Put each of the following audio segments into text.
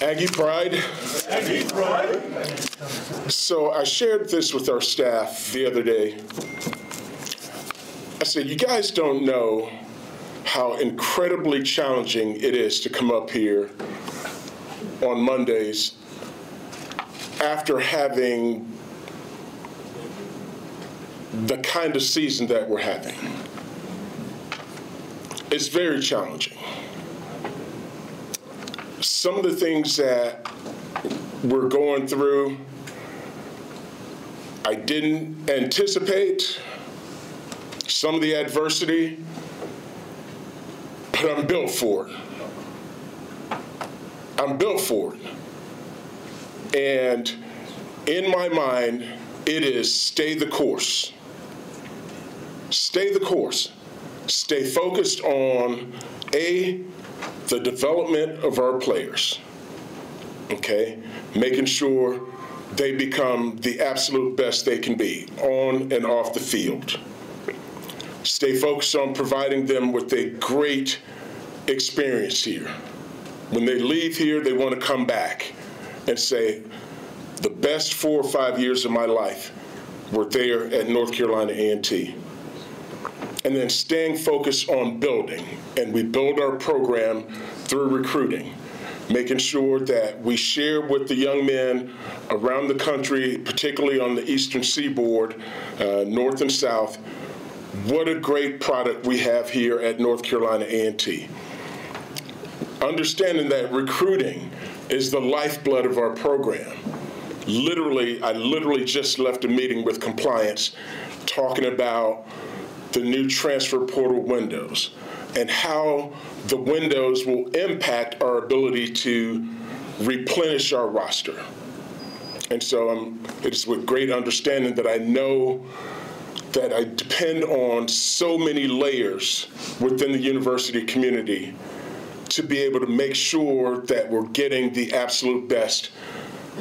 Aggie Pride. Aggie Pride. So I shared this with our staff the other day. I said, you guys don't know how incredibly challenging it is to come up here on Mondays after having the kind of season that we're having. It's very challenging. Some of the things that we're going through, I didn't anticipate. Some of the adversity, but I'm built for it. I'm built for it. And in my mind, it is stay the course. Stay the course. Stay focused on A, the development of our players. Okay? Making sure they become the absolute best they can be on and off the field. Stay focused on providing them with a great experience here. When they leave here, they want to come back and say, the best four or five years of my life were there at North Carolina A&T. And then staying focused on building, and we build our program through recruiting, making sure that we share with the young men around the country, particularly on the eastern seaboard, uh, north and south, what a great product we have here at North Carolina A&T. Understanding that recruiting is the lifeblood of our program. Literally, I literally just left a meeting with compliance talking about the new transfer portal windows and how the windows will impact our ability to replenish our roster. And so um, it's with great understanding that I know that I depend on so many layers within the university community to be able to make sure that we're getting the absolute best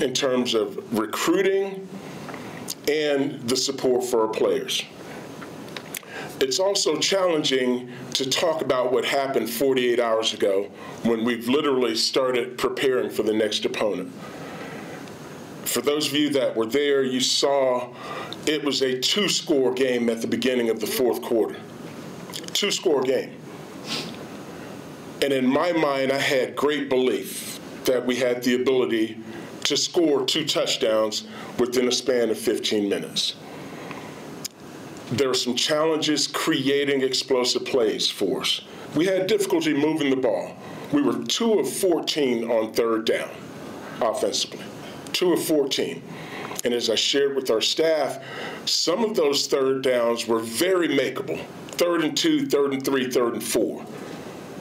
in terms of recruiting and the support for our players. It's also challenging to talk about what happened 48 hours ago when we've literally started preparing for the next opponent. For those of you that were there, you saw it was a two score game at the beginning of the fourth quarter. Two score game. And in my mind, I had great belief that we had the ability to score two touchdowns within a span of 15 minutes. There are some challenges creating explosive plays for us. We had difficulty moving the ball. We were 2 of 14 on third down offensively. 2 of 14. And as I shared with our staff, some of those third downs were very makeable. Third and two, third and three, third and four.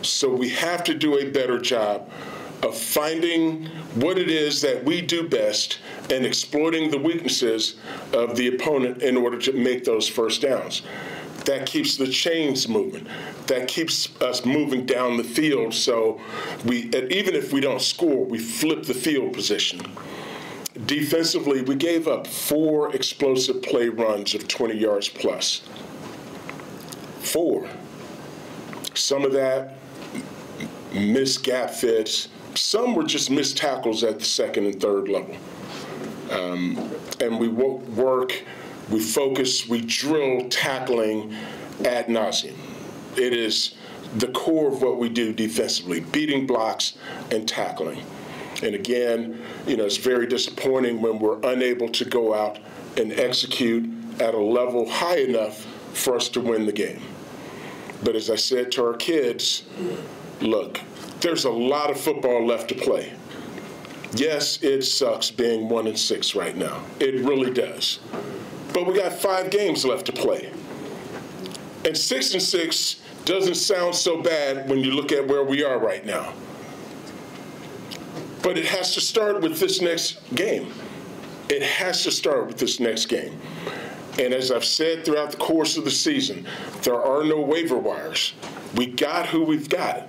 So we have to do a better job of finding what it is that we do best and exploiting the weaknesses of the opponent in order to make those first downs. That keeps the chains moving. That keeps us moving down the field. So we, even if we don't score, we flip the field position. Defensively, we gave up four explosive play runs of 20 yards plus. Four. Some of that missed gap fits. Some were just missed tackles at the second and third level. Um, and we work, we focus, we drill tackling ad nauseum. It is the core of what we do defensively, beating blocks and tackling. And again, you know, it's very disappointing when we're unable to go out and execute at a level high enough for us to win the game. But as I said to our kids, look, there's a lot of football left to play. Yes, it sucks being one and six right now. It really does. But we got five games left to play. And six and six doesn't sound so bad when you look at where we are right now. But it has to start with this next game. It has to start with this next game. And as I've said throughout the course of the season, there are no waiver wires. We got who we've got.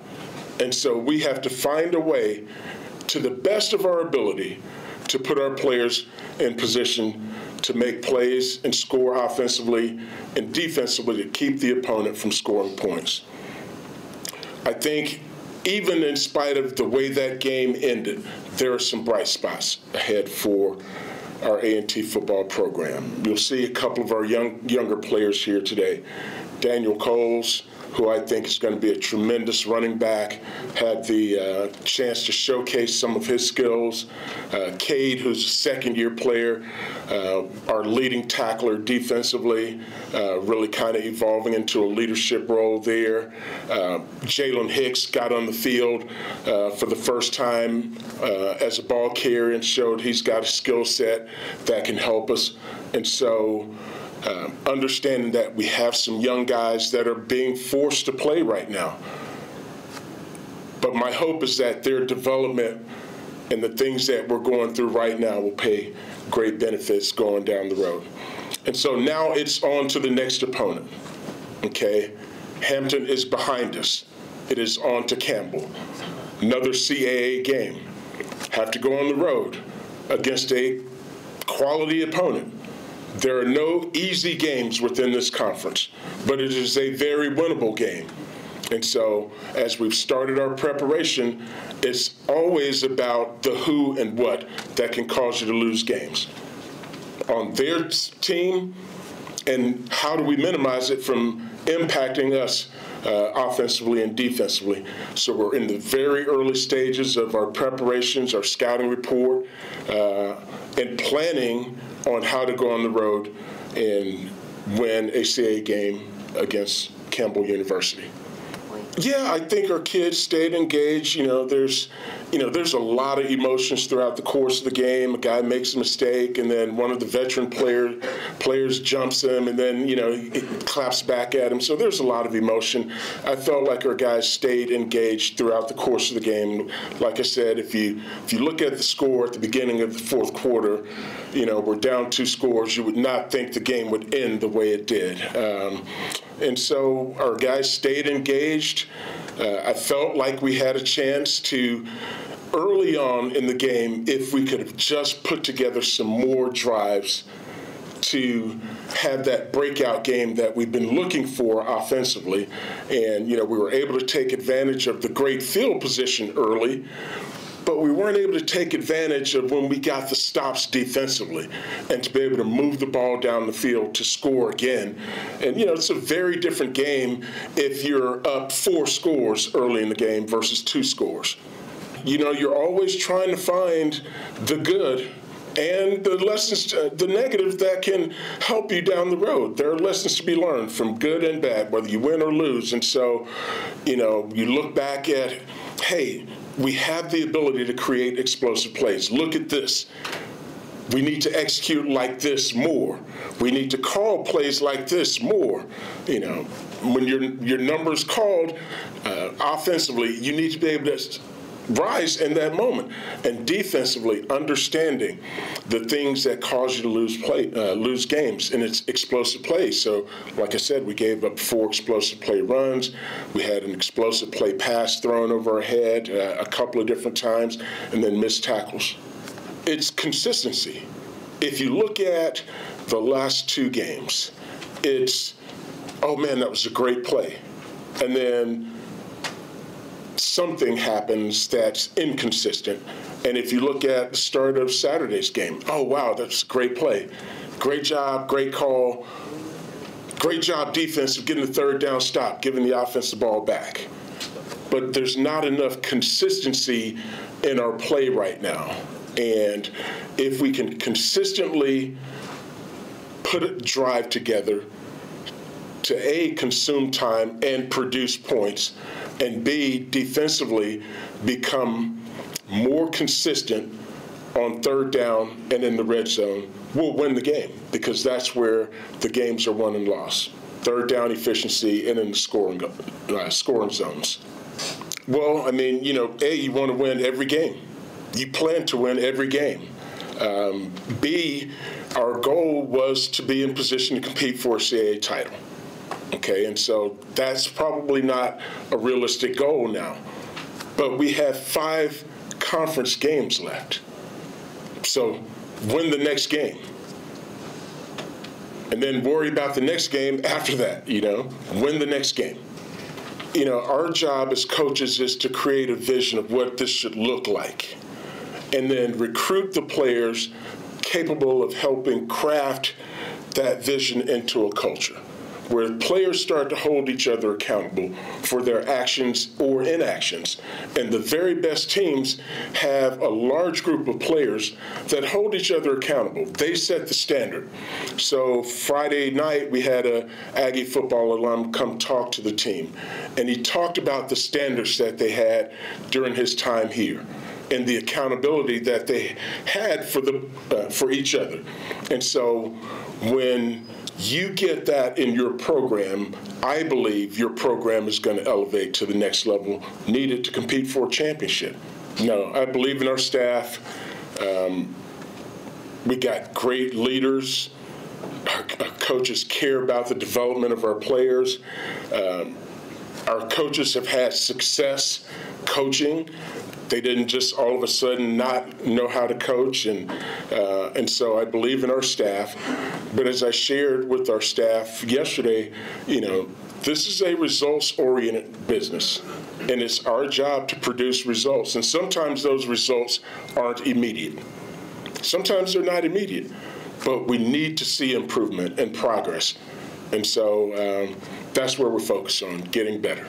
And so we have to find a way, to the best of our ability, to put our players in position to make plays and score offensively and defensively to keep the opponent from scoring points. I think even in spite of the way that game ended, there are some bright spots ahead for our A&T football program. You'll see a couple of our young younger players here today. Daniel Coles, who I think is going to be a tremendous running back, had the uh, chance to showcase some of his skills. Uh, Cade, who's a second year player, uh, our leading tackler defensively, uh, really kind of evolving into a leadership role there. Uh, Jalen Hicks got on the field uh, for the first time as a ball carrier and showed he's got a skill set that can help us. And so, um, understanding that we have some young guys that are being forced to play right now. But my hope is that their development and the things that we're going through right now will pay great benefits going down the road. And so now it's on to the next opponent. Okay? Hampton is behind us. It is on to Campbell. Another CAA game. Have to go on the road against a quality opponent. There are no easy games within this conference, but it is a very winnable game. And so, as we've started our preparation, it's always about the who and what that can cause you to lose games. On their team, and how do we minimize it from impacting us uh, offensively and defensively. So we're in the very early stages of our preparations, our scouting report, uh, and planning on how to go on the road and win a CAA game against Campbell University. Yeah, I think our kids stayed engaged. You know, there's, you know, there's a lot of emotions throughout the course of the game. A guy makes a mistake, and then one of the veteran player players jumps him, and then you know he claps back at him. So there's a lot of emotion. I felt like our guys stayed engaged throughout the course of the game. Like I said, if you if you look at the score at the beginning of the fourth quarter, you know we're down two scores. You would not think the game would end the way it did. Um, and so our guys stayed engaged. Uh, I felt like we had a chance to, early on in the game, if we could have just put together some more drives to have that breakout game that we've been looking for offensively. And, you know, we were able to take advantage of the great field position early, but we weren't able to take advantage of when we got the stops defensively and to be able to move the ball down the field to score again. And, you know, it's a very different game if you're up four scores early in the game versus two scores. You know, you're always trying to find the good and the lessons, uh, the negative that can help you down the road. There are lessons to be learned from good and bad, whether you win or lose. And so, you know, you look back at, hey, we have the ability to create explosive plays. Look at this. We need to execute like this more. We need to call plays like this more. You know, when your your numbers called uh, offensively, you need to be able to rise in that moment. And defensively, understanding the things that cause you to lose play, uh, lose games, and it's explosive plays. So, like I said, we gave up four explosive play runs. We had an explosive play pass thrown over our head uh, a couple of different times, and then missed tackles. It's consistency. If you look at the last two games, it's, oh man, that was a great play. And then something happens that's inconsistent. And if you look at the start of Saturday's game, oh, wow, that's a great play. Great job, great call. Great job defense of getting the third down stop, giving the offense the ball back. But there's not enough consistency in our play right now. And if we can consistently put a drive together to A, consume time and produce points, and B, defensively become more consistent on third down and in the red zone, we'll win the game because that's where the games are won and lost. Third down efficiency and in the scoring uh, scoring zones. Well, I mean, you know, A, you want to win every game. You plan to win every game. Um, B, our goal was to be in position to compete for a CAA title. Okay, and so that's probably not a realistic goal now. But we have five conference games left. So win the next game. And then worry about the next game after that, you know, win the next game. you know, our job as coaches is to create a vision of what this should look like and then recruit the players capable of helping craft that vision into a culture where players start to hold each other accountable for their actions or inactions. And the very best teams have a large group of players that hold each other accountable. They set the standard. So Friday night, we had a Aggie football alum come talk to the team, and he talked about the standards that they had during his time here and the accountability that they had for the uh, for each other. And so when you get that in your program, I believe your program is going to elevate to the next level needed to compete for a championship. No, I believe in our staff. Um, we got great leaders. Our, our, coaches care about the development of our players. Um, our coaches have had success coaching they didn't just all of a sudden not know how to coach, and uh, and so I believe in our staff. But as I shared with our staff yesterday, you know, this is a results-oriented business, and it's our job to produce results. And sometimes those results aren't immediate. Sometimes they're not immediate, but we need to see improvement and progress. And so um, that's where we're focused on getting better.